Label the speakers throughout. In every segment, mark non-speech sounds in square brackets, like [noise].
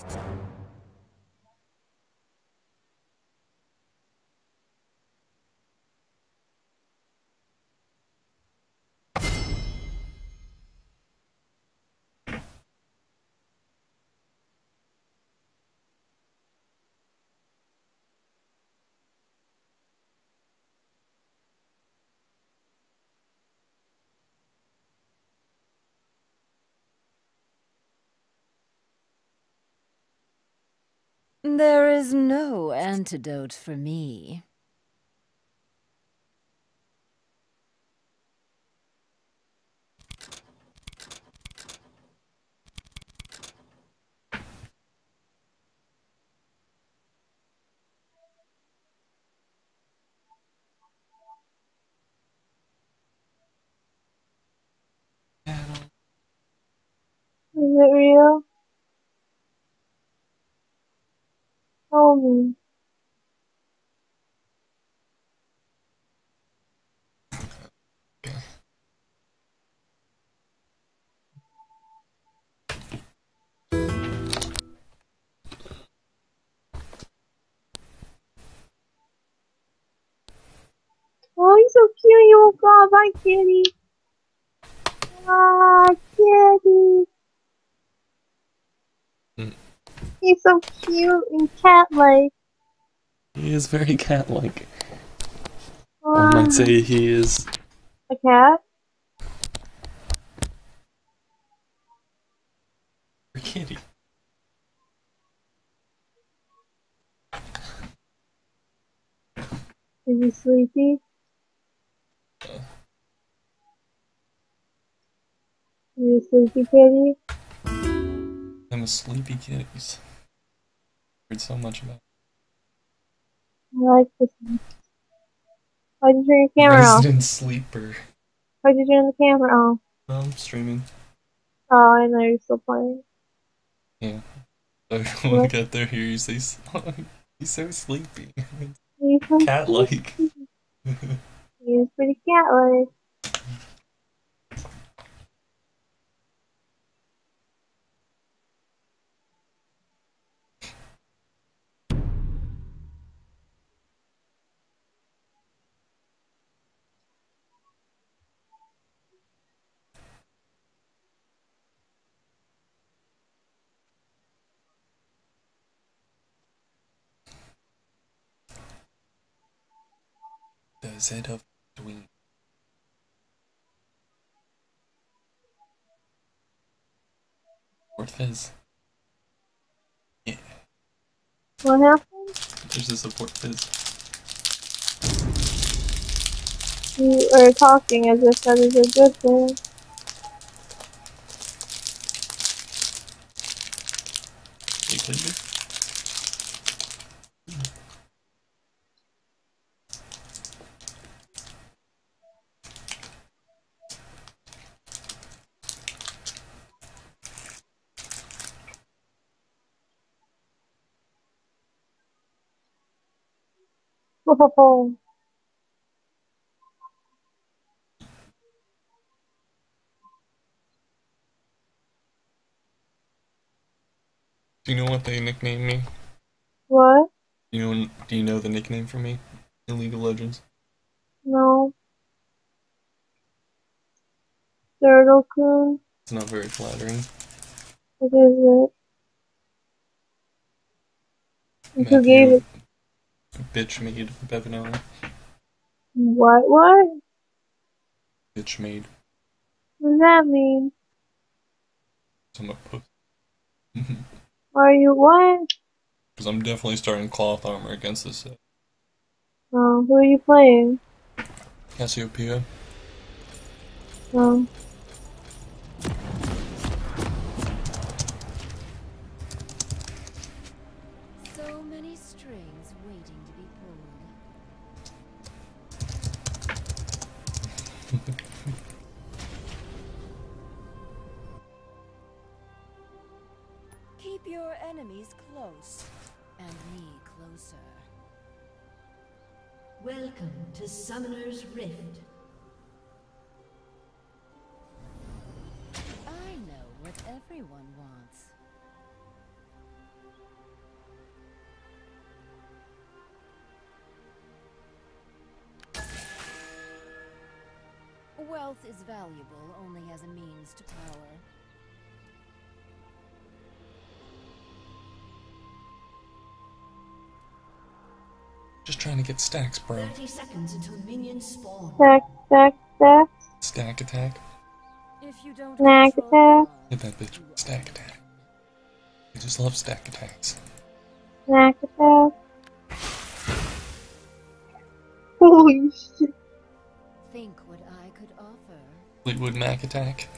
Speaker 1: you There is no antidote for me.
Speaker 2: Is it real? Woke kitty. Ah, kitty.
Speaker 3: Mm.
Speaker 2: He's so cute and cat-like.
Speaker 3: He is very cat-like.
Speaker 2: Ah,
Speaker 3: One might say he is.
Speaker 2: a cat.
Speaker 3: a kitty.
Speaker 2: Is he sleepy? Is he sleepy, kitty?
Speaker 3: I'm a sleepy kitties. Heard so much about.
Speaker 2: I like this one. Why'd you turn your camera off?
Speaker 3: Resident sleeper.
Speaker 2: Why'd you turn the camera off?
Speaker 3: I'm streaming.
Speaker 2: Oh, I know you're still playing.
Speaker 3: Yeah. So when I get there, hear you say, [laughs] "He's so sleepy."
Speaker 2: He's so
Speaker 3: Cat-like.
Speaker 2: He's pretty cat-like.
Speaker 3: Does it of? Fort Fizz. Yeah,
Speaker 2: What happened?
Speaker 3: there's a support Fizz.
Speaker 2: You are talking as if that is a good thing.
Speaker 3: You played me? Do you know what they nicknamed me?
Speaker 2: What?
Speaker 3: Do you know? Do you know the nickname for me in League of Legends?
Speaker 2: No. Turtle Coon?
Speaker 3: It's not very flattering.
Speaker 2: What is it? And Who gave it?
Speaker 3: Bitch made Bevanella.
Speaker 2: What? What?
Speaker 3: Bitch made.
Speaker 2: What does that mean?
Speaker 3: I'm a puss.
Speaker 2: Are you what?
Speaker 3: Because I'm definitely starting cloth armor against this set.
Speaker 2: Oh, who are you playing?
Speaker 3: Cassiopeia.
Speaker 2: Oh.
Speaker 4: The Summoner's Rift.
Speaker 1: I know what everyone wants. Wealth is valuable only as a means to power.
Speaker 3: Just trying to get stacks, bro.
Speaker 4: 30 seconds until minions spawn.
Speaker 2: Stack, stack, stack.
Speaker 3: Stack attack.
Speaker 1: If you don't
Speaker 2: Snack
Speaker 1: control
Speaker 2: attack.
Speaker 3: Hit that bitch. Stack attack. I just love stack attacks.
Speaker 2: Snack attack. [laughs] Holy shit.
Speaker 1: think what I could offer.
Speaker 3: Fleetwood Mac attack.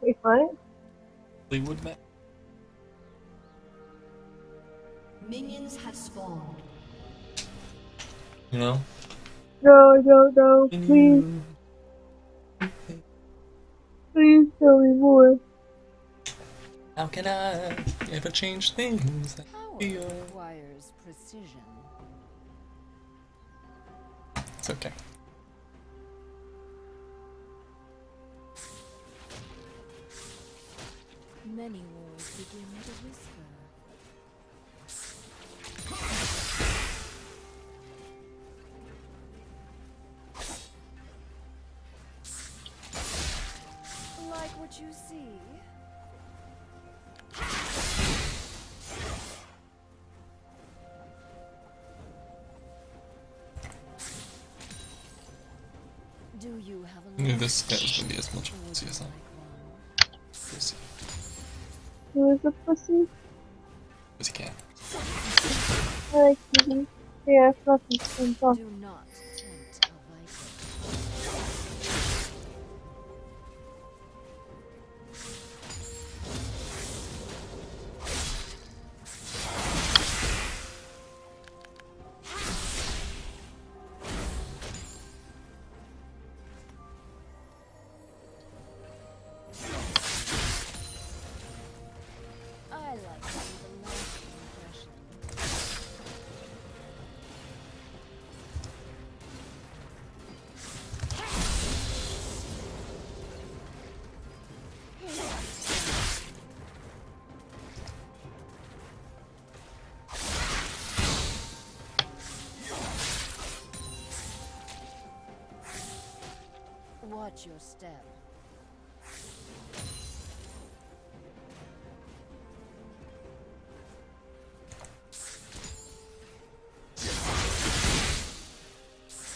Speaker 2: Wait, what?
Speaker 3: Fleetwood Mac.
Speaker 4: Minions have spawned.
Speaker 3: You know?
Speaker 2: No, no, no. Please, please tell me more.
Speaker 3: How can I ever change things?
Speaker 1: Power requires precision.
Speaker 3: It's okay.
Speaker 1: Many wars begin with a whisper. Like what you see? Do you have a
Speaker 3: I knew this guy was gonna be as much
Speaker 1: or would
Speaker 3: pussy
Speaker 1: you
Speaker 3: as I'm. Pussy.
Speaker 2: Who is a pussy?
Speaker 3: Pussy cat.
Speaker 1: Do not Watch your step.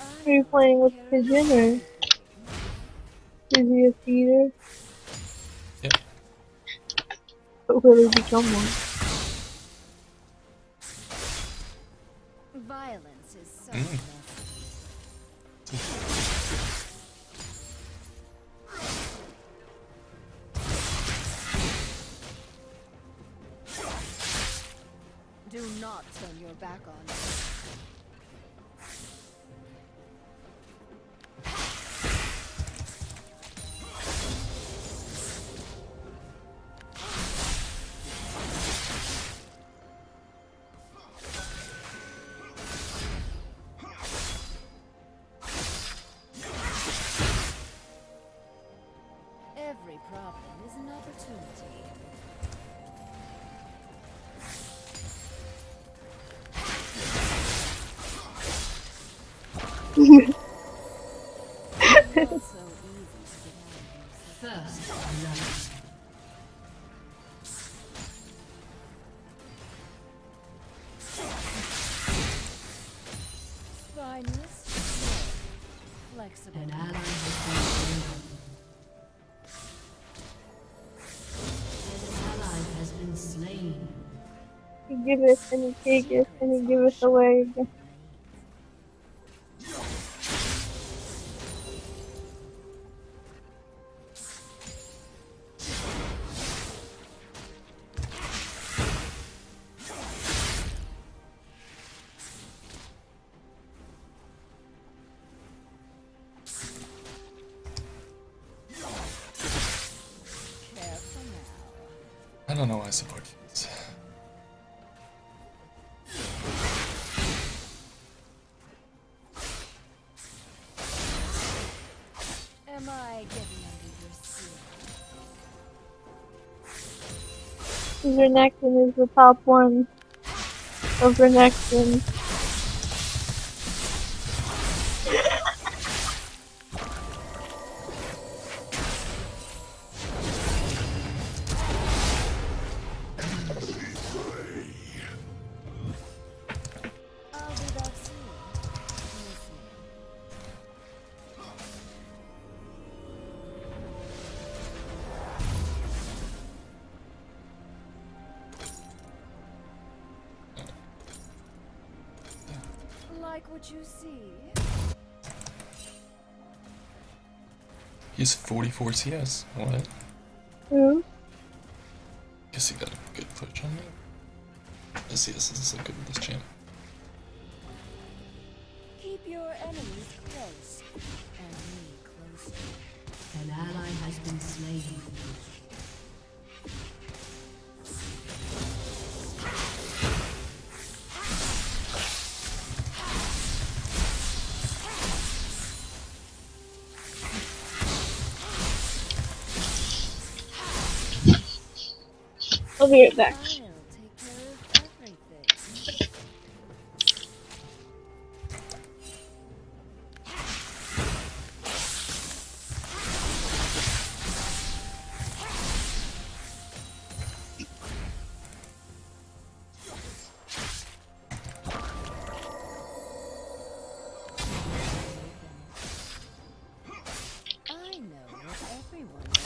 Speaker 2: Are you playing with Pigeon or is he a feeder?
Speaker 3: Yep.
Speaker 2: But will he become one? He giveth and he taketh and he giveth away again. Renekton is the top one. Of
Speaker 1: what you see.
Speaker 3: He's 44 CS. What?
Speaker 2: Who?
Speaker 3: Guess he got a good push on me. CS is so good with this champ.
Speaker 2: be right back.
Speaker 1: I know everyone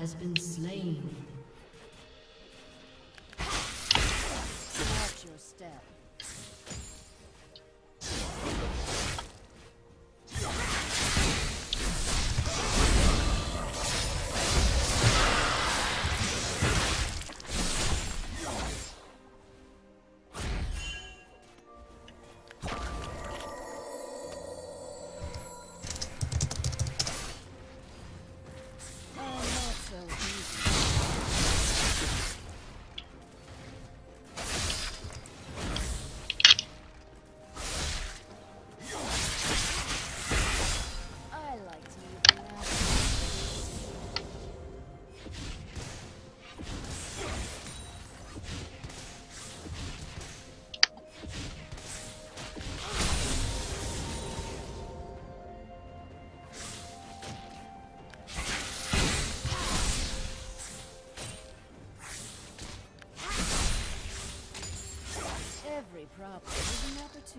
Speaker 4: has been slain.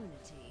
Speaker 1: opportunity.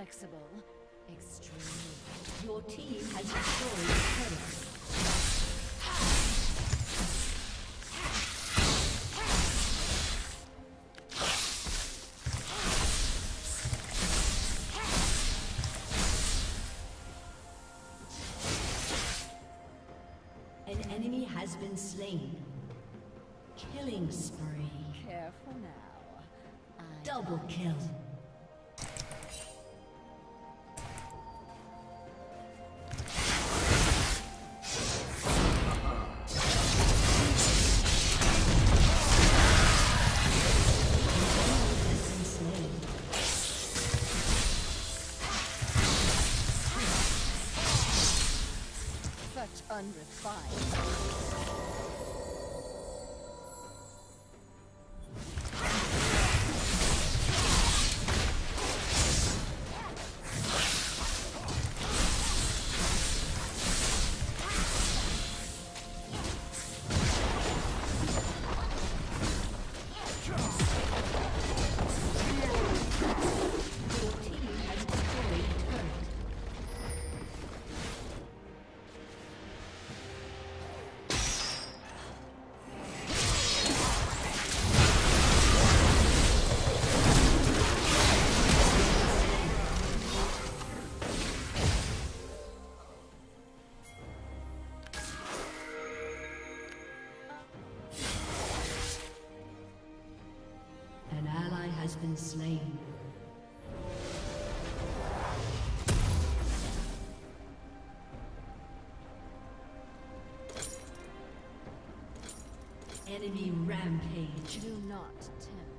Speaker 1: Flexible? Extremely.
Speaker 4: Your team has destroyed turret. An enemy has been slain. Killing spree.
Speaker 1: Careful now. I
Speaker 4: Double kill.
Speaker 1: Unrefined.
Speaker 4: Enemy rampage.
Speaker 1: Do not tempt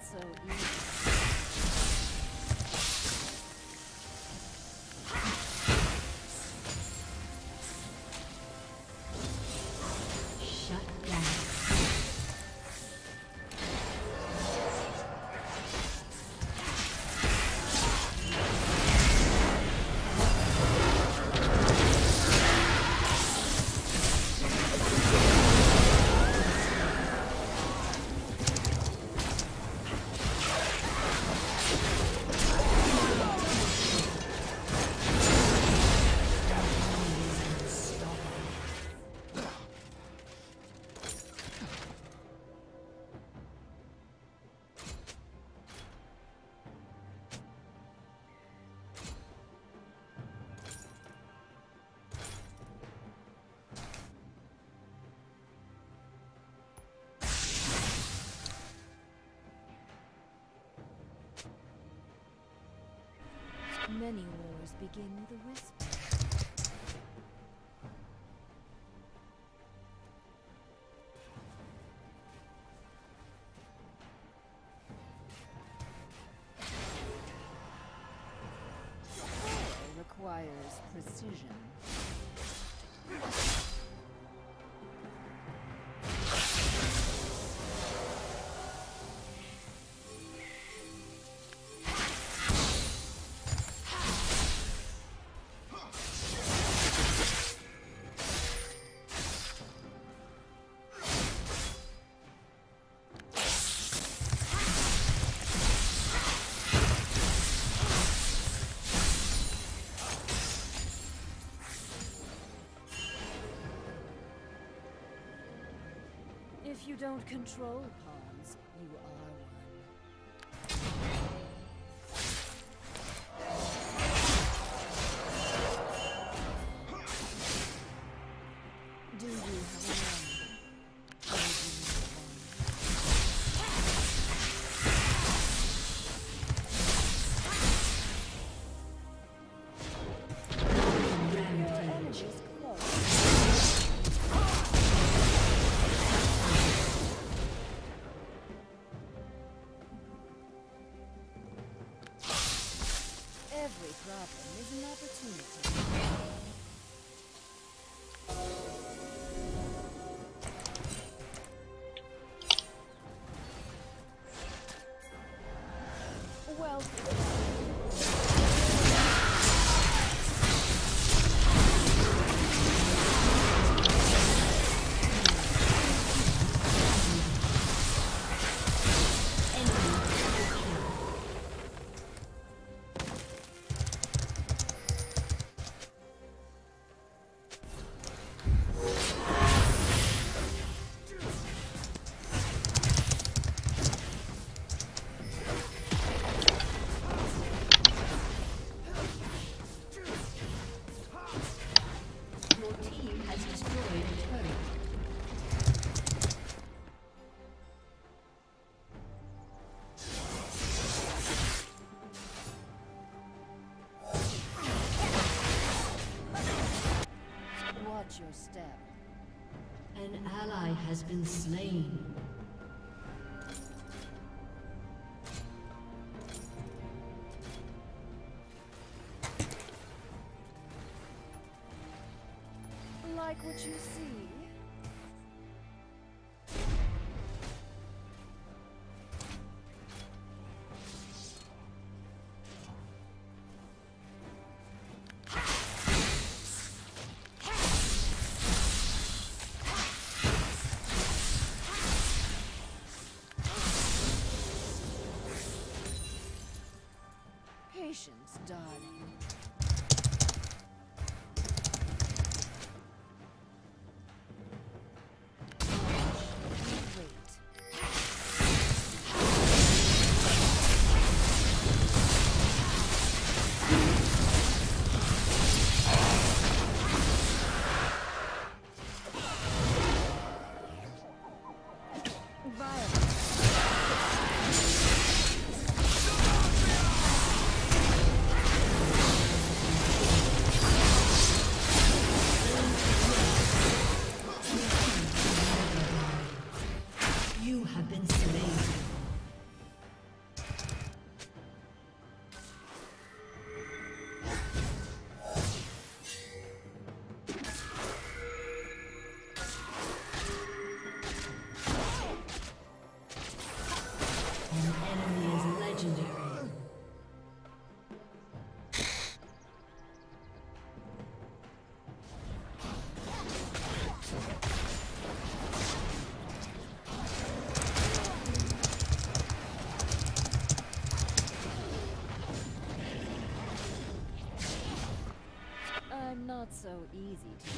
Speaker 1: so easy. Many wars begin with a whisper. Requires precision. If you don't control pawns, you are Well,
Speaker 4: has been slain.
Speaker 1: Like what you see? Patience, so easy to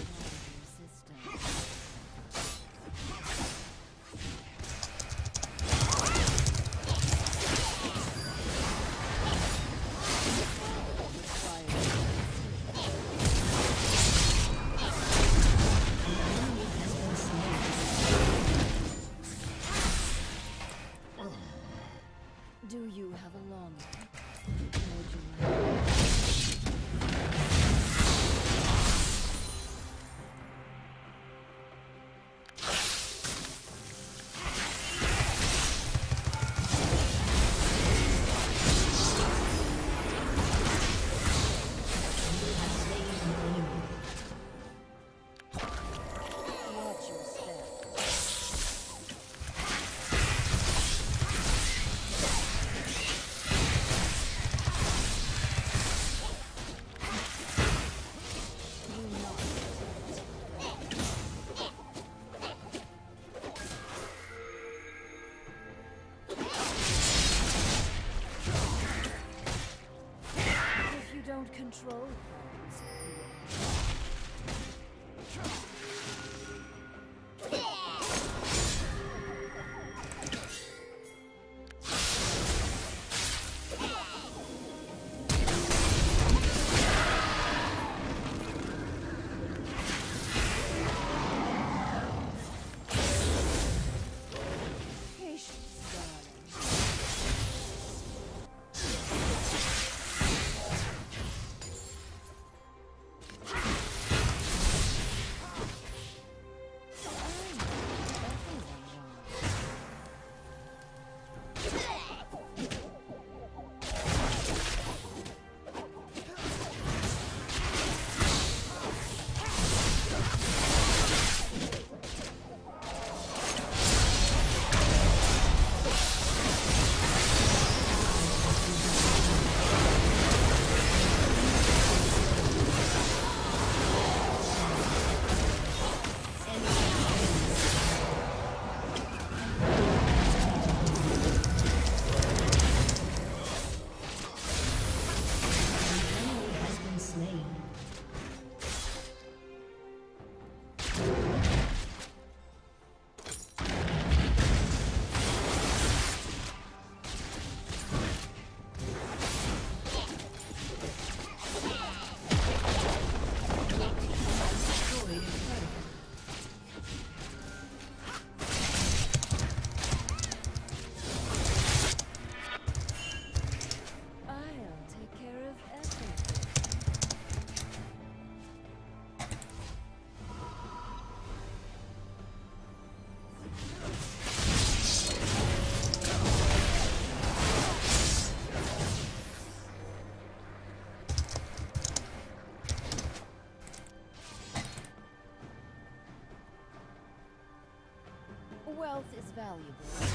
Speaker 1: valuable.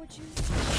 Speaker 1: What you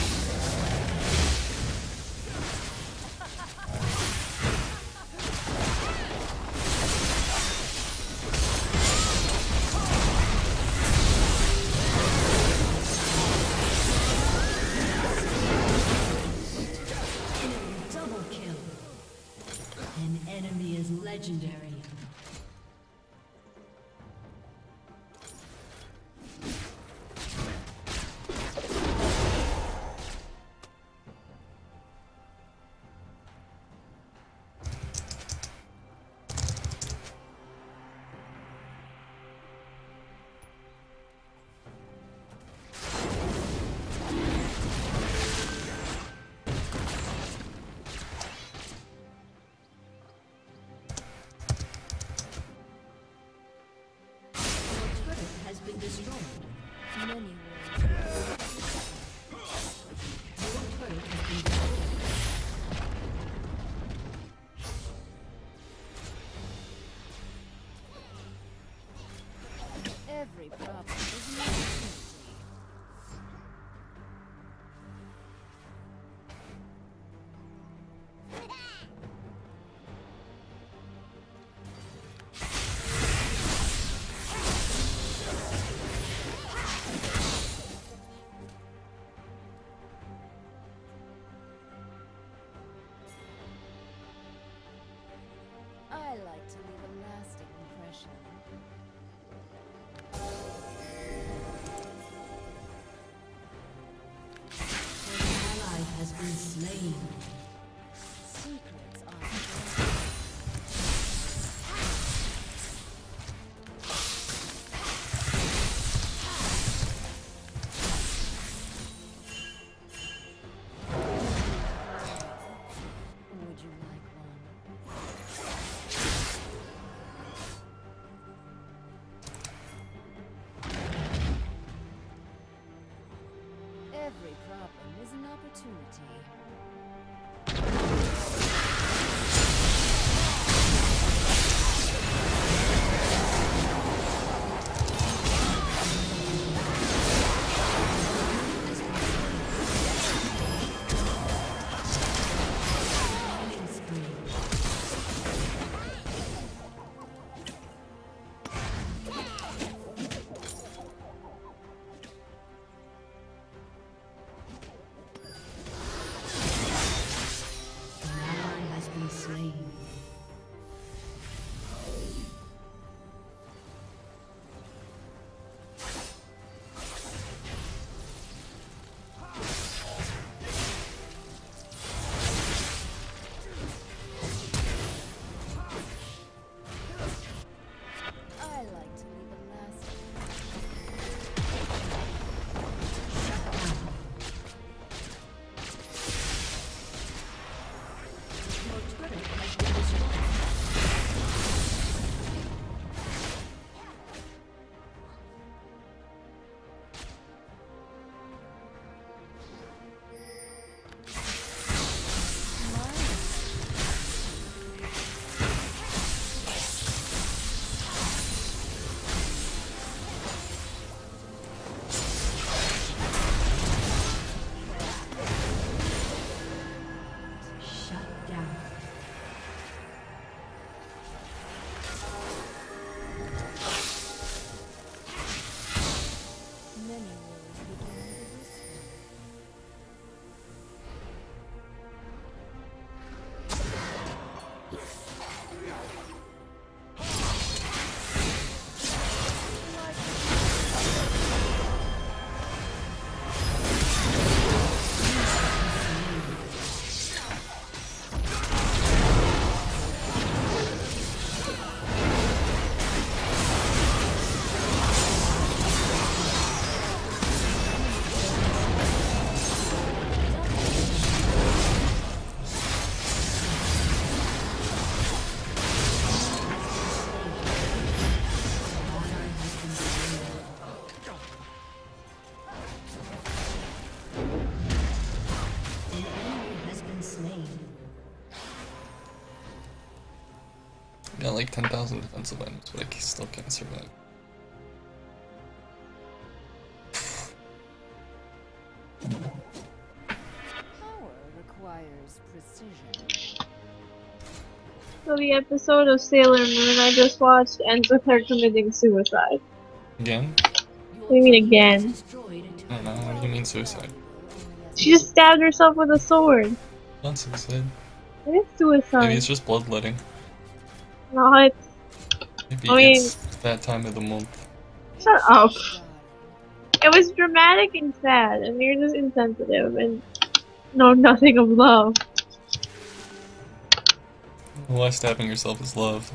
Speaker 1: Like
Speaker 3: 10,000 defensive items, but I still can't survive.
Speaker 1: Power requires precision.
Speaker 2: So the episode of Sailor Moon I just watched ends with her committing suicide.
Speaker 3: Again?
Speaker 2: What do you mean again?
Speaker 3: I don't know, what do you mean suicide?
Speaker 2: She just stabbed herself with a sword.
Speaker 3: Not suicide.
Speaker 2: It is suicide.
Speaker 3: Maybe it's just bloodletting.
Speaker 2: Not.
Speaker 3: Maybe
Speaker 2: I mean-
Speaker 3: that time of the month.
Speaker 2: Shut up. It was dramatic and sad, and you're just insensitive and know nothing of love.
Speaker 3: Why stabbing yourself is love?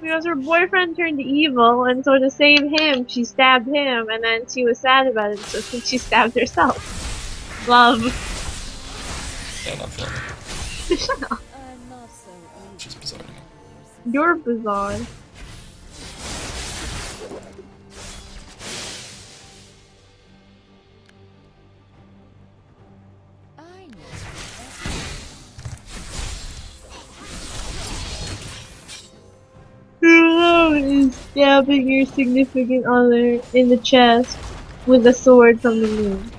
Speaker 2: Because her boyfriend turned evil, and so to save him, she stabbed him, and then she was sad about it, so [laughs] she stabbed herself. Love.
Speaker 3: Yeah, not feeling [laughs] it.
Speaker 2: Shut up. You're bizarre. is
Speaker 1: stabbing your significant other in the chest with a sword from the moon.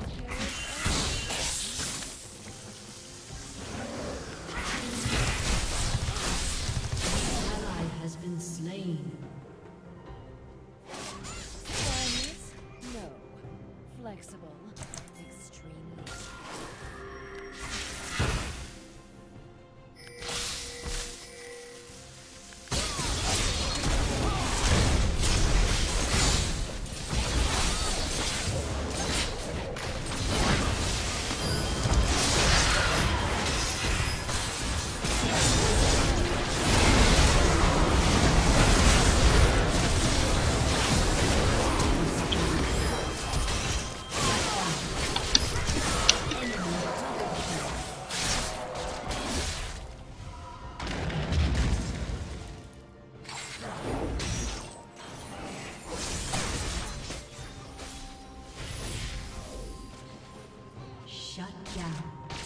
Speaker 2: down.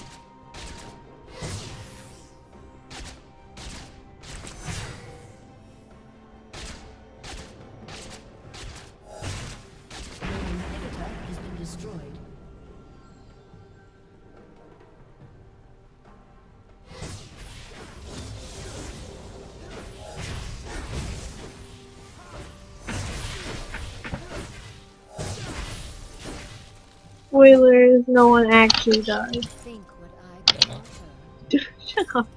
Speaker 1: spoilers, no one actually
Speaker 3: dies. [laughs]
Speaker 1: Shut up.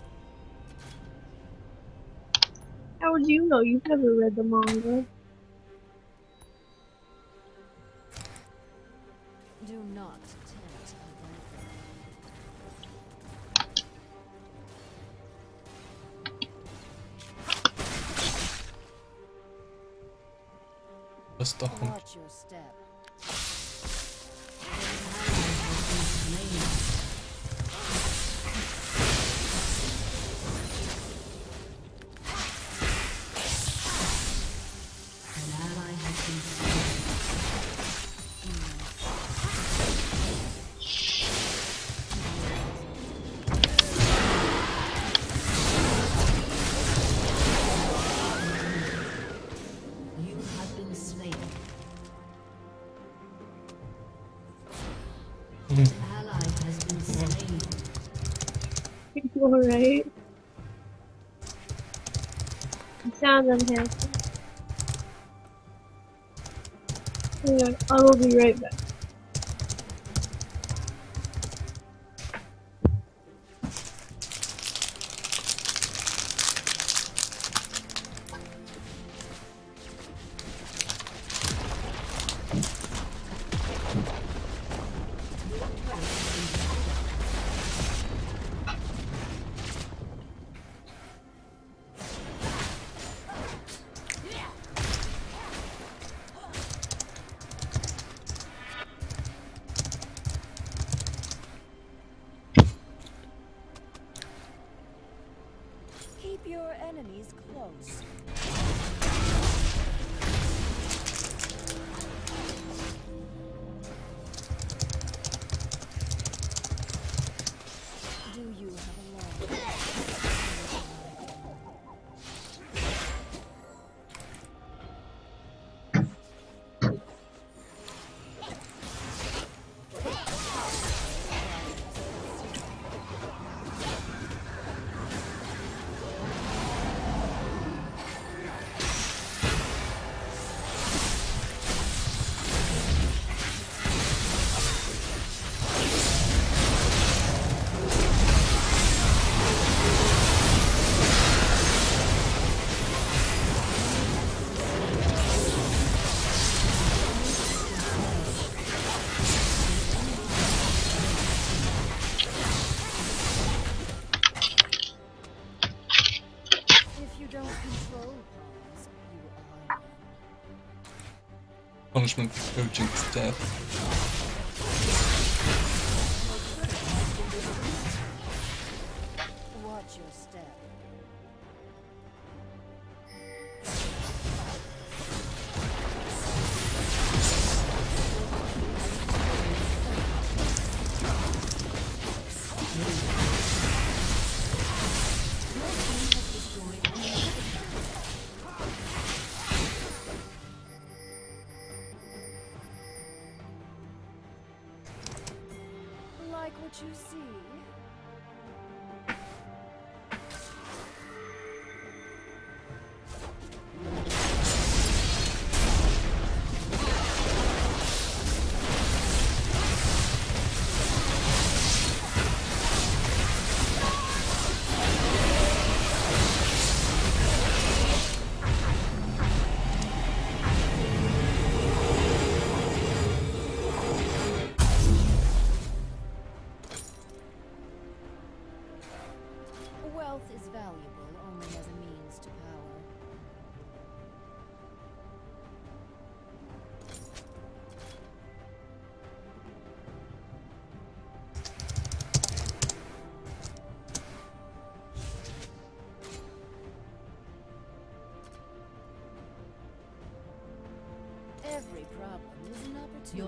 Speaker 1: How would you know? You've never read the manga.
Speaker 2: right? You
Speaker 1: sound them here. I will be right back.
Speaker 4: punishment for Koji's death.